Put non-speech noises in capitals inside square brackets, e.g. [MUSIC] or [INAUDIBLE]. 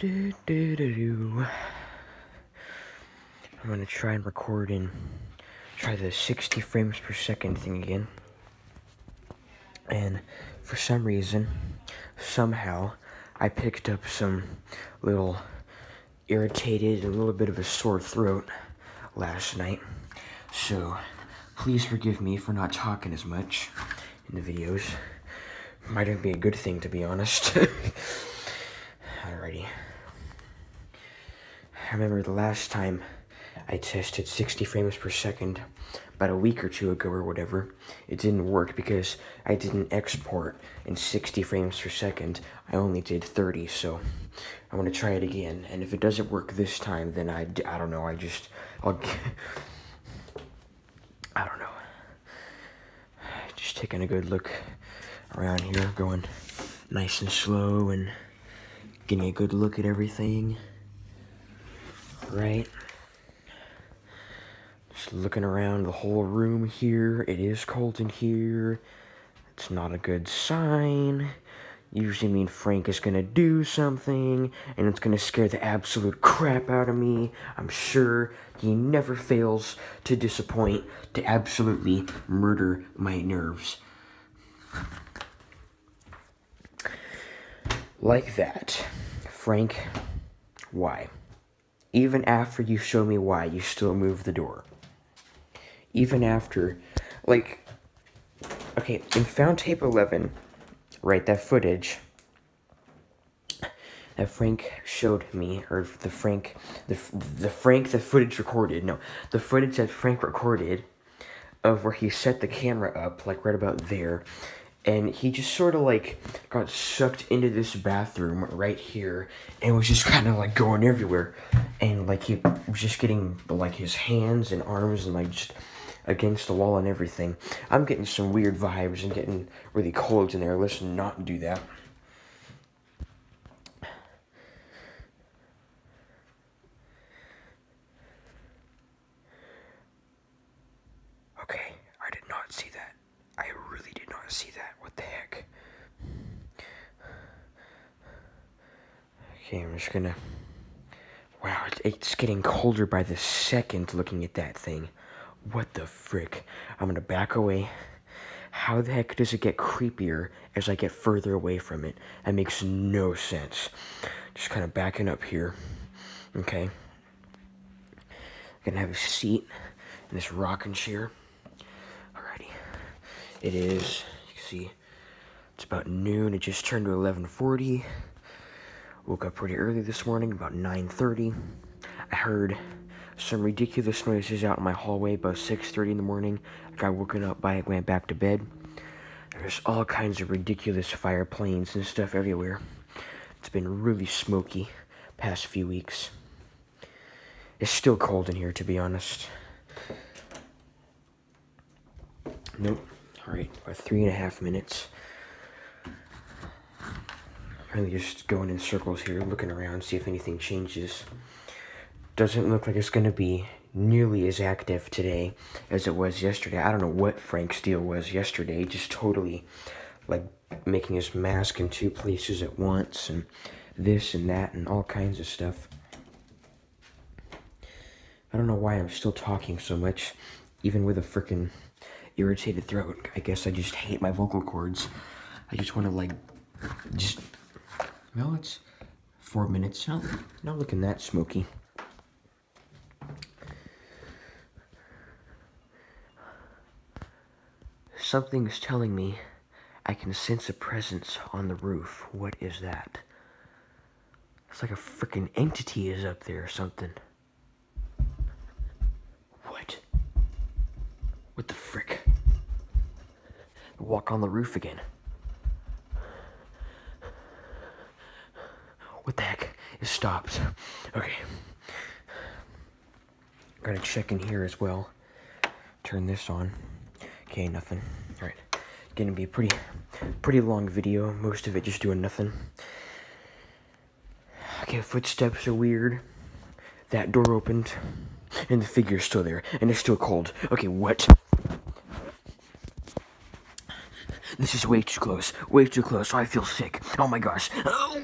Do, do, do. I'm gonna try and record and try the 60 frames per second thing again. And for some reason, somehow, I picked up some little irritated, a little bit of a sore throat last night. So, please forgive me for not talking as much in the videos. Might be a good thing, to be honest. [LAUGHS] Alrighty. I remember the last time I tested 60 frames per second about a week or two ago or whatever. It didn't work because I didn't export in 60 frames per second. I only did 30, so I want to try it again. And if it doesn't work this time, then I, I don't know, I just, I'll, [LAUGHS] I don't know. Just taking a good look around here, going nice and slow and getting a good look at everything. Right? Just looking around the whole room here. It is cold in here. It's not a good sign. Usually mean Frank is gonna do something, and it's gonna scare the absolute crap out of me. I'm sure he never fails to disappoint, to absolutely murder my nerves. Like that. Frank, why? Even after you show me why, you still move the door. Even after, like, okay, in Found Tape 11, right, that footage that Frank showed me, or the Frank, the, the Frank, the footage recorded, no, the footage that Frank recorded of where he set the camera up, like right about there, and he just sort of like got sucked into this bathroom right here and was just [LAUGHS] kind of like going everywhere. And like he was just getting like his hands and arms and like just against the wall and everything. I'm getting some weird vibes and getting really cold in there. Let's not do that. Okay i did not see that. I really did not see that what the heck okay i'm just gonna wow it's getting colder by the second looking at that thing what the frick? I'm gonna back away. How the heck does it get creepier as I get further away from it? That makes no sense. Just kind of backing up here. Okay. Gonna have a seat in this rocking chair. Alrighty. It is, you can see, it's about noon. It just turned to 1140. Woke up pretty early this morning, about 9.30. I heard some ridiculous noises out in my hallway about 6.30 in the morning. I got woken up by it, went back to bed. There's all kinds of ridiculous fire planes and stuff everywhere. It's been really smoky past few weeks. It's still cold in here, to be honest. Nope. Alright, about three and a half minutes. Really just going in circles here, looking around, see if anything changes doesn't look like it's going to be nearly as active today as it was yesterday. I don't know what Frank's deal was yesterday, just totally like making his mask in two places at once and this and that and all kinds of stuff. I don't know why I'm still talking so much, even with a freaking irritated throat. I guess I just hate my vocal cords. I just want to like, just, well, it's four minutes. Not, not looking that smoky. Something's telling me I can sense a presence on the roof. What is that? It's like a freaking entity is up there or something. What? What the frick? Walk on the roof again. What the heck? It stopped. Okay. Gotta check in here as well. Turn this on. Okay, nothing. Alright. Gonna be a pretty, pretty long video. Most of it just doing nothing. Okay, footsteps are weird. That door opened. And the figure's still there. And it's still cold. Okay, what? This is way too close. Way too close. I feel sick. Oh my gosh. Oh,